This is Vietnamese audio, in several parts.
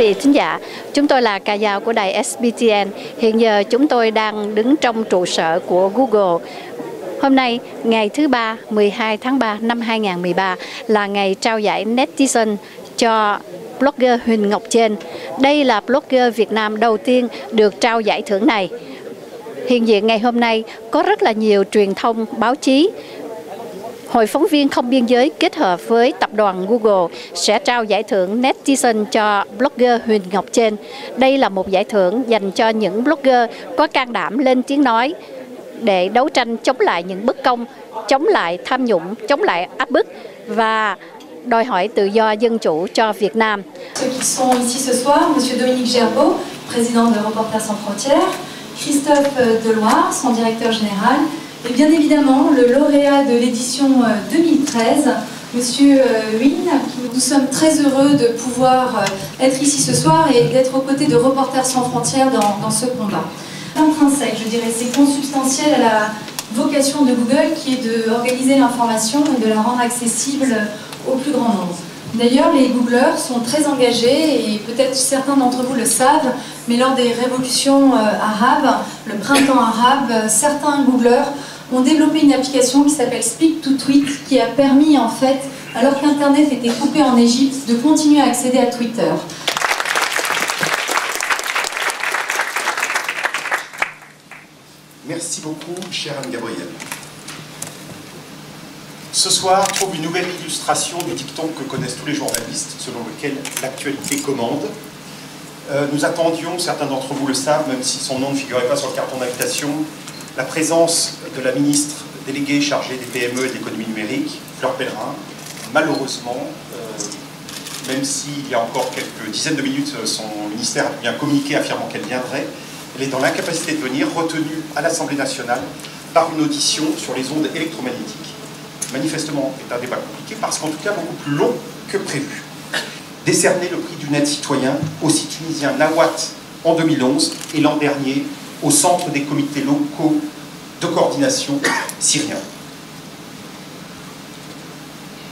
vị thính giả, chúng tôi là ca dao của đài SBTN. Hiện giờ chúng tôi đang đứng trong trụ sở của Google. Hôm nay, ngày thứ ba, 12 tháng 3 năm 2013 là ngày trao giải Netizen cho blogger Huỳnh Ngọc Trên. Đây là blogger Việt Nam đầu tiên được trao giải thưởng này. Hiện diện ngày hôm nay có rất là nhiều truyền thông, báo chí Hội phóng viên không biên giới kết hợp với tập đoàn Google sẽ trao giải thưởng Netizen cho blogger Huỳnh Ngọc Trên. Đây là một giải thưởng dành cho những blogger có can đảm lên tiếng nói để đấu tranh chống lại những bất công, chống lại tham nhũng, chống lại áp bức và đòi hỏi tự do dân chủ cho Việt Nam. Président de Reporters sans frontières, Christophe euh, Deloire, son directeur général, Et bien évidemment, le lauréat de l'édition 2013, euh, Monsieur euh, Wynne, nous sommes très heureux de pouvoir euh, être ici ce soir et d'être aux côtés de Reporters sans frontières dans, ce combat. Intrinsèque, je dirais, c'est consubstantiel à la vocation de Google qui est d'organiser l'information et de la rendre accessible au plus grand nombre. D'ailleurs, les Googlers sont très engagés et peut-être certains d'entre vous le savent, mais lors des révolutions arabes, le printemps arabe, certains Googlers ont développé une application qui s'appelle Speak to Tweet, qui a permis en fait, alors qu'Internet était coupé en Égypte, de continuer à accéder à Twitter. Merci beaucoup, chère Anne-Gabrielle. Ce soir trouve une nouvelle illustration du dicton que connaissent tous les journalistes, selon lequel l'actualité commande. Euh, nous attendions, certains d'entre vous le savent, même si son nom ne figurait pas sur le carton d'invitation, la présence de la ministre déléguée chargée des PME et de l'économie numérique, Fleur Pellerin. Malheureusement, euh, même s'il y a encore quelques dizaines de minutes, son ministère a bien communiqué affirmant qu'elle viendrait, elle est dans l'incapacité de venir, retenue à l'Assemblée nationale par une audition sur les ondes électromagnétiques. Manifestement, c'est un débat compliqué parce qu'en tout cas beaucoup plus long que prévu. Décerner le prix du net citoyen aussi tunisien Nawat en 2011 et l'an dernier au centre des comités locaux de coordination syriens.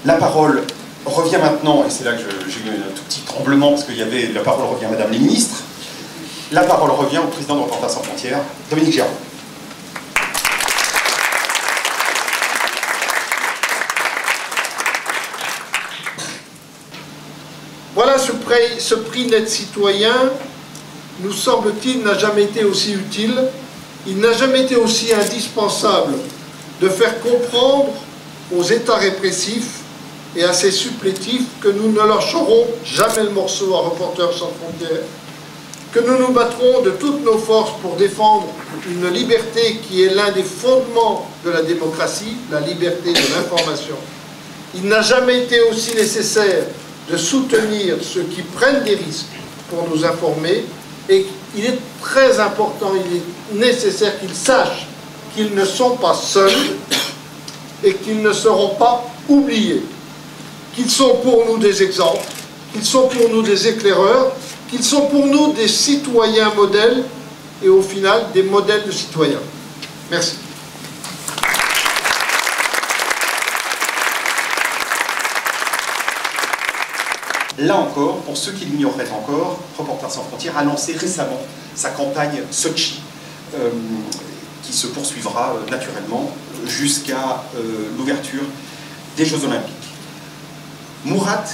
La parole revient maintenant, et c'est là que j'ai eu un tout petit tremblement parce qu'il y avait la parole revient à Madame la Ministre, la parole revient au président de Reporters sans frontières, Dominique Gérard. Voilà ce prix, ce prix net citoyen nous semble-t-il, n'a jamais été aussi utile, il n'a jamais été aussi indispensable de faire comprendre aux États répressifs et à ces supplétifs que nous ne lâcherons jamais le morceau à Reporters sans frontières, que nous nous battrons de toutes nos forces pour défendre une liberté qui est l'un des fondements de la démocratie, la liberté de l'information. Il n'a jamais été aussi nécessaire de soutenir ceux qui prennent des risques pour nous informer et il est très important, il est nécessaire qu'ils sachent qu'ils ne sont pas seuls et qu'ils ne seront pas oubliés, qu'ils sont pour nous des exemples, qu'ils sont pour nous des éclaireurs, qu'ils sont pour nous des citoyens modèles et au final des modèles de citoyens. Merci. Là encore, pour ceux qui l'ignoreraient encore, Reporters sans frontières a lancé récemment sa campagne Sochi, euh, qui se poursuivra euh, naturellement jusqu'à euh, l'ouverture des Jeux Olympiques. Murat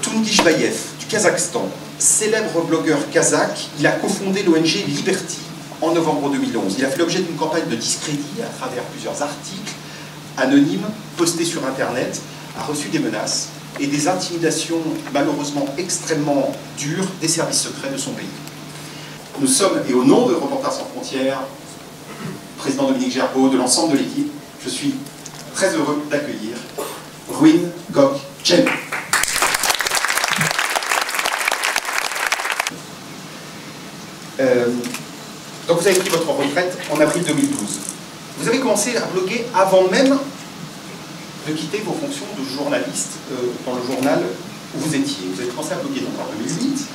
Tungishbayev du Kazakhstan, célèbre blogueur kazakh, il a cofondé l'ONG Liberty en novembre 2011. Il a fait l'objet d'une campagne de discrédit à travers plusieurs articles anonymes postés sur Internet, a reçu des menaces et des intimidations malheureusement extrêmement dures des services secrets de son pays. Nous sommes, et au nom de Reporters sans frontières, président Dominique Gerbeau, de l'ensemble de l'équipe, je suis très heureux d'accueillir Ruin Gok Chen. Euh, donc vous avez pris votre retraite en avril 2012. Vous avez commencé à bloguer avant même de quitter vos fonctions de journaliste euh, dans le journal où vous étiez. Vous avez commencé à bloguer donc en 2008.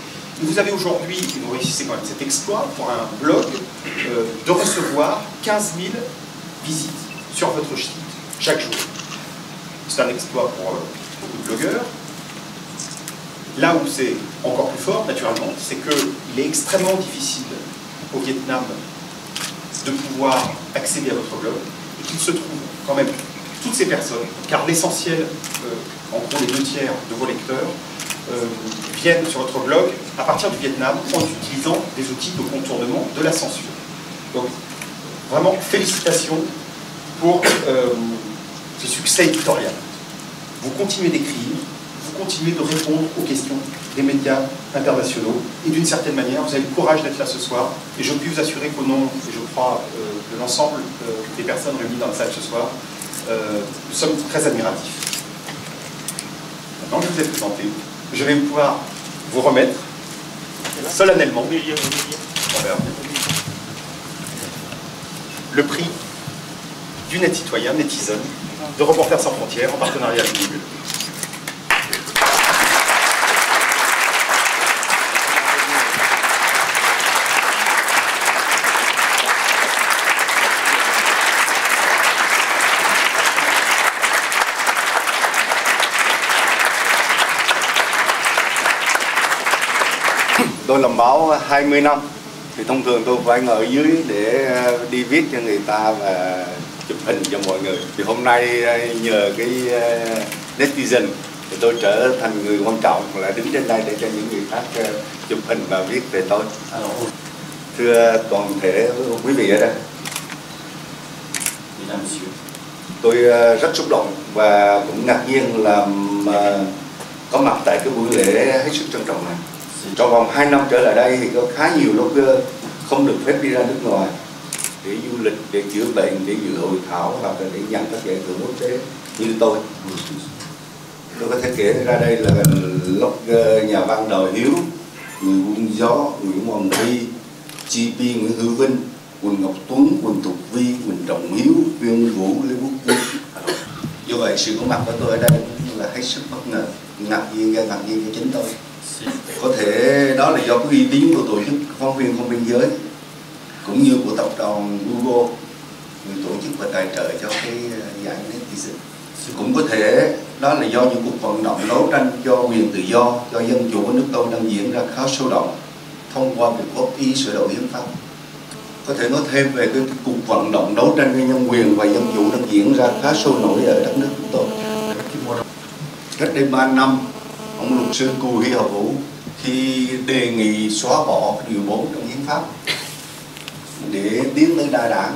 Et vous avez aujourd'hui, et vous réussissez quand même cet exploit pour un blog, euh, de recevoir 15 000 visites sur votre site chaque jour. C'est un exploit pour euh, beaucoup de blogueurs. Là où c'est encore plus fort, naturellement, c'est qu'il est extrêmement difficile au Vietnam de pouvoir accéder à votre blog et qu'il se trouve quand même toutes ces personnes, car l'essentiel, euh, en gros les deux tiers de vos lecteurs, euh, viennent sur votre blog à partir du Vietnam en utilisant des outils de contournement de la censure. Donc, vraiment, félicitations pour euh, ce succès éditorial. Vous continuez d'écrire, vous continuez de répondre aux questions des médias internationaux, et d'une certaine manière, vous avez le courage d'être là ce soir, et je puis vous assurer qu'au nom, et je crois, de l'ensemble des personnes réunies dans la salle ce soir, nous sommes très admiratifs. Maintenant je vous ai présenté, je vais pouvoir vous remettre solennellement le prix du net citoyen, Netizen, de Reporters sans frontières en partenariat avec Google. Tôi làm báo 20 năm, thì thông thường tôi phải ngồi dưới để ờ, đi viết cho người ta và chụp hình cho mọi người. Thì hôm nay ờ, nhờ cái ờ, netizen thì tôi trở thành người quan trọng là đứng trên đây để cho những người khác chụp hình và viết về tôi. Thưa toàn thể quý vị ở đây, tôi rất xúc động và cũng ngạc nhiên là có mặt tại cái buổi lễ hết sức trân trọng này trong vòng 2 năm trở lại đây thì có khá nhiều blogger không được phép đi ra nước ngoài để du lịch, để chữa bệnh, để dự hội thảo hoặc là để nhận các giải thưởng quốc tế như tôi. Tôi có thể kể ra đây là blogger nhà văn Đào Hiếu, người Quân gió, Nguyễn Hoàng Huy, GP Nguyễn Hữu Vinh, Quỳnh Ngọc Tuấn, Quỳnh Thục Vi, Quỳnh Trọng Hiếu, Viên Vũ, Lê Quốc Quân. Do vậy sự có mặt của tôi ở đây là hết sức bất ngờ, ngạc nhiên gây ngạc nhiên cho chính tôi có thể đó là do cái uy tín của tổ chức phóng viên không biên giới cũng như của tập đoàn Google người tổ chức và tài trợ cho cái ờ, giải netizen cũng có thể đó là do những cuộc vận động đấu tranh cho quyền tự do cho dân chủ của nước tôi đang diễn ra khá sôi động thông qua việc góp ý sửa đổi hiến pháp. Có thể nói thêm về cái, cái cuộc vận động đấu tranh cho nhân quyền và dân chủ đang diễn ra khá sôi nổi ở đất nước chúng tôi. Cách đây 3 năm ông luật sư Cù Huy Hợp Vũ khi đề nghị xóa bỏ điều 4 trong hiến pháp để tiến tới đa đảng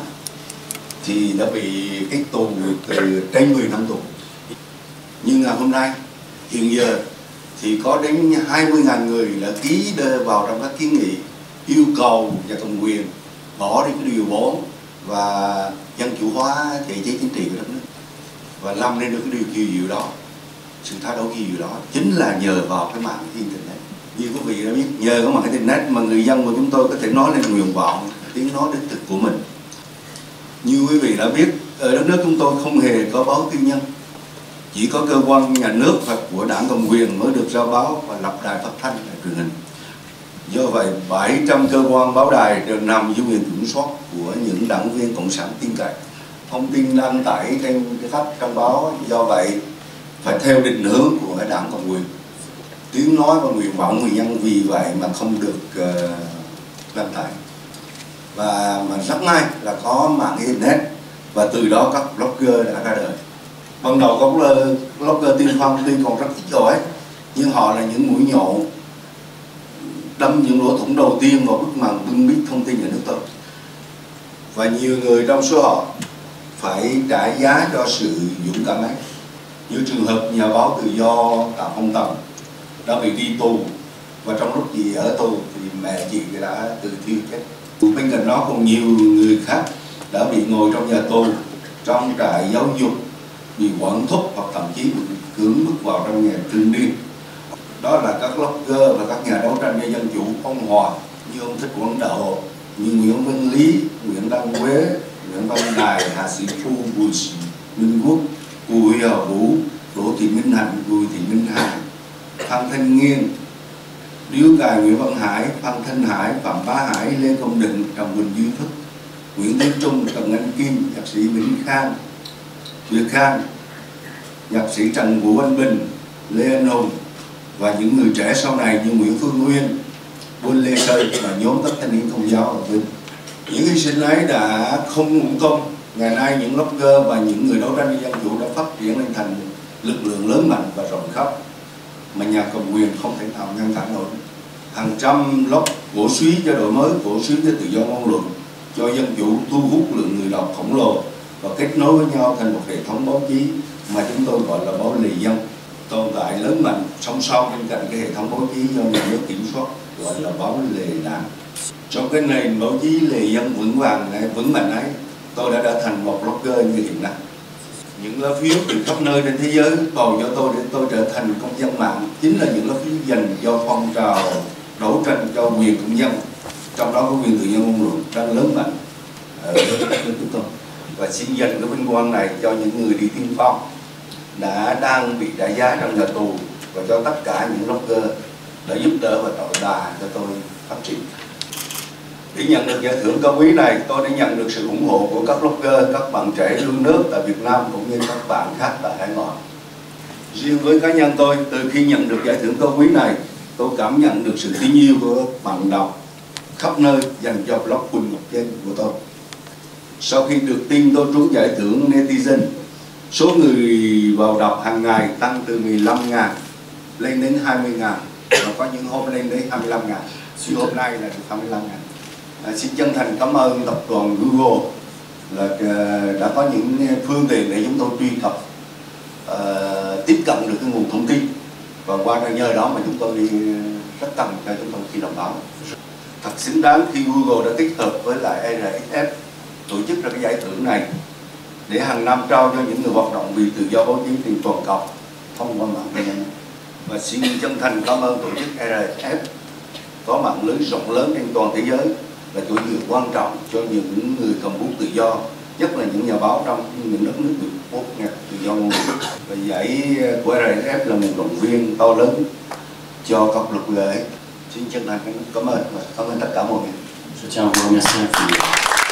thì đã bị kết tù từ trên 10 năm tù. Nhưng ngày hôm nay, hiện giờ thì có đến 20.000 người đã ký đơn vào trong các kiến nghị yêu cầu và cầm quyền bỏ đi cái điều 4 và dân chủ hóa thể chế chính trị của đất nước và làm nên được cái điều kỳ diệu đó sự thay đổi kỳ diệu đó chính là nhờ vào cái mạng internet. Như quý vị đã biết, nhờ có mạng internet mà người dân của chúng tôi có thể nói lên nguyện vọng, tiếng nói đích thực của mình. Như quý vị đã biết, ở đất nước chúng tôi không hề có báo tư nhân. Chỉ có cơ quan nhà nước hoặc của đảng cầm quyền mới được ra báo và lập đài phát thanh và truyền hình. Do vậy 700 cơ quan báo đài đều nằm dưới quyền kiểm soát của những đảng viên cộng sản tin cậy. Thông tin đăng tải trên các trang báo, do vậy phải theo định hướng của đảng cộng quyền. Tiếng nói và nguyện vọng người dân vì vậy mà không được uh, làm tải và mà rất may là có mạng internet và từ đó các blogger đã ra đời. Ban đầu có blogger, blogger tiên phong tuy còn rất ít giỏi nhưng họ là những mũi nhọn đâm những lỗ thủng đầu tiên vào bức màn bưng bít thông tin nhà nước tôi. Và nhiều người trong số họ phải trả giá cho sự dũng cảm ấy như trường hợp nhà báo tự do Tạ Phong Tần đã bị đi tù, và trong lúc gì ở tù thì mẹ chị đã tự thiêu chết. Bên cạnh đó còn nhiều người khác đã bị ngồi trong nhà tù, trong trại giáo dục, bị quản thúc hoặc thậm chí bị cưỡng bức vào trong nhà trưng điên đó là các blogger và các nhà đấu tranh cho dân chủ ông hòa như ông thích quảng đạo, như nguyễn văn lý, nguyễn đăng quế, nguyễn văn đài hà sĩ phu bùi sĩ, minh quốc bùi hào vũ đỗ thị minh hạnh bùi thị minh hà phan thanh nghiên điếu cài nguyễn văn hải phan thanh hải phạm bá hải lê công định trần quỳnh duy thức nguyễn Tiến trung trần anh kim nhạc sĩ vĩnh khang việt khang nhạc sĩ trần vũ văn bình lê anh hùng và những người trẻ sau này như Nguyễn Phương Nguyên, Quân Lê Sơn và nhóm các thanh niên công giáo ở Vinh. Những hy sinh ấy đã không ngủ công. Ngày nay những blogger và những người đấu tranh dân chủ đã lên thành lực lượng lớn mạnh và rộng khắp mà nhà cầm quyền không thể nào ngăn cản nổi. Hàng trăm lốc cổ suý cho đổi mới, cổ suý cho tự do ngôn luận, cho dân chủ thu hút lượng người đọc khổng lồ và kết nối với nhau thành một hệ thống báo chí mà chúng tôi gọi là báo lì dân. Tồn tại lớn mạnh song song bên cạnh cái hệ thống báo chí do nhà nước kiểm soát gọi là báo lề đảng. Trong cái nền báo chí lề dân vững vàng này, vững mạnh ấy tôi đã trở thành một blogger như hiện nay những lá phiếu từ khắp nơi trên thế giới bầu cho tôi để tôi trở thành công dân mạng. Chính là những lá phiếu dành cho phong trào đấu tranh cho quyền công dân. Trong đó có quyền tự do ngôn luận đang lớn mạnh ờ, ở chúng tôi. Và xin dành cái vinh quang này cho những người đi tiên phong đã đang bị đại giá trong nhà tù và cho tất cả những blogger đã giúp đỡ và tạo đà cho tôi phát triển để nhận được giải thưởng cao quý này, tôi đã nhận được sự ủng hộ của các blogger, các bạn trẻ yêu nước tại Việt Nam cũng như các bạn khác tại hải ngoại. Riêng với cá nhân tôi, từ khi nhận được giải thưởng cao quý này, tôi cảm nhận được sự tin yêu của bạn đọc khắp nơi dành cho blog Quỳnh Ngọc Trên của tôi. Sau khi được tin tôi trúng giải thưởng netizen, số người vào đọc hàng ngày tăng từ 15 ngàn lên đến 20 ngàn, và có những hôm lên đến 25 ngàn. Như hôm nay là được 25 ngàn à, xin chân thành cảm ơn tập đoàn Google là ờ, đã có những phương tiện để chúng tôi truy cập uh, tiếp cận được cái nguồn thông tin. Và qua nhờ đó mà chúng tôi đi rất cần cho chúng tôi khi làm báo. Thật xứng đáng khi Google đã kết hợp với lại RSF tổ chức ra cái giải thưởng này để hàng năm trao cho những người hoạt động vì tự do báo chí trên toàn cầu. Thông qua mạng internet và xin chân thành cảm ơn tổ chức RSF có mạng lưới rộng lớn trên toàn thế giới là chỗ dựa quan trọng cho những người cầm bút tự do, nhất là những nhà báo trong những đất nước được quốc nhạc tự do ngôn luận và giải của RSF là một động viên to lớn cho các luật lệ xin chân thành cảm ơn và cảm ơn tất cả mọi người. Je tiens à vous remercier.